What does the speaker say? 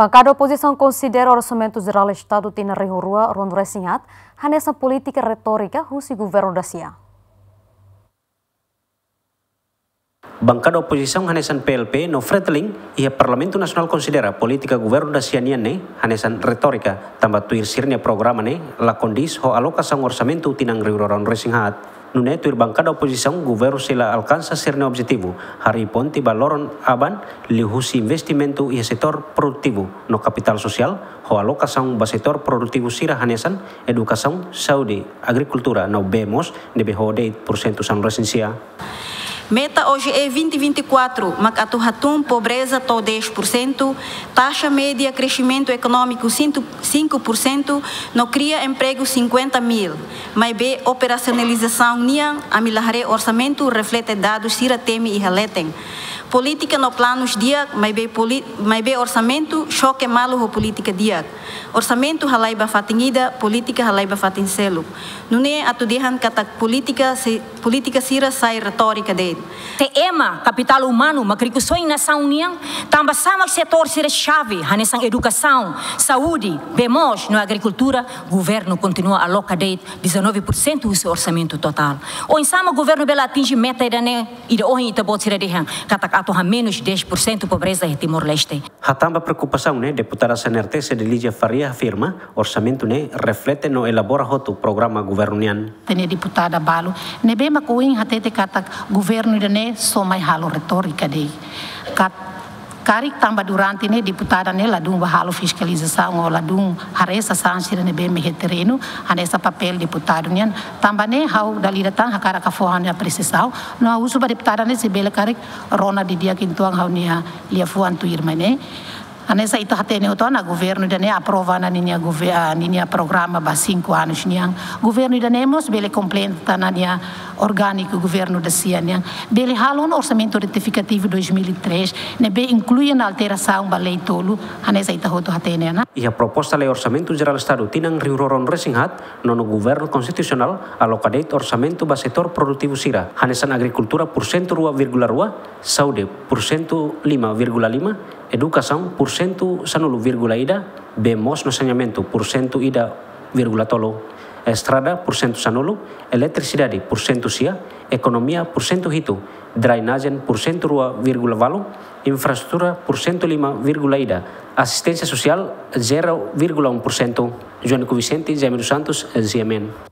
Bancada oposição considera o orçamento geral do Estado tina rehurua ron resinhat, hanessa política retórica husi governo da CIA. Bancada oposição hanesan PLP no Fretling e o Parlamento Nacional considera política governo da CIA ne hanesan retórica tambah tuir sirnya programa ne la condis ho alocação orçamento tinang reuroron resinhat no neto ir bancada oposição governo sila alcança ser objetivo hari baloron aban lihusi investimento e setor no capital social ho alocação ba setor produtivo sira hanesan educação no bemos nebe ho 8% san resensia Meta hoje é 2024, mas atuatum pobreza to 10%, taxa média crescimento econômico 5%, não cria emprego 50 mil. Mas bem operacionalização nian, a milahare orçamento reflete dados sira teme e releten. Política no planos dia, mas bem orçamento, choque malo política dia. Orçamento halai bafatingida, política halai bafatingcelo. Não é atudihan kata política, política sira sai retórica dele. Te ema capital humano, macricuções nação união, também sama setor sira chave, hanesang educação, saúde, bemos na agricultura, governo continua a alocar 19% do seu orçamento total. Ou em sama governo bela atinge meta ida ne, ida ohin ita bot sira dehan, kata ha menos 10% pobreza em Timor-Leste. Hatamba preocupação, né? Deputada Senerte Sedelígia Faria afirma, orçamento né reflete no elabora hotu programa governian. Tene deputada Balo, ne bema kuin hatete kata governo ne so mai halo retórica de kat Karik tamba durante né di putada né bahalo fiscalização ou ladum haresa sanchira né bem terreno anessa papel deputado né tamba né hau dalida tang hakara kafuhan ya presesau, no uso ba deputada karik rona di dia kintuang hau nia lia fuan Anessa itu hati ini utona governo dan aprova na ninya ninya programa ba 5 anos niang governo dan emos bele completa na niya orgânico governo da CIA niang bele halon orçamento retificativo 2003 ne be inclui na alteração ba lei tolo anessa itu hoto hati ini na. E a proposta lei orçamento geral estado tinang riuroron resinghat no no governo constitucional alocadeit orçamento ba setor produtivo sira. Hanesan agricultura por cento rua vírgula rua saúde por cento lima vírgula lima educação por porcentu sanu virgula ida bemos no sañamentu porcentu ida virgula tolo estrada porcentu sanulu elektrisidade porcentu sia ekonomia porcentu hitu drainagen porcentu rua virgula valu infrastruktura porcentu lima virgula ida asistencia social zero virgula un porcentu Joanico Vicente, Jaime dos Santos, Ziemen.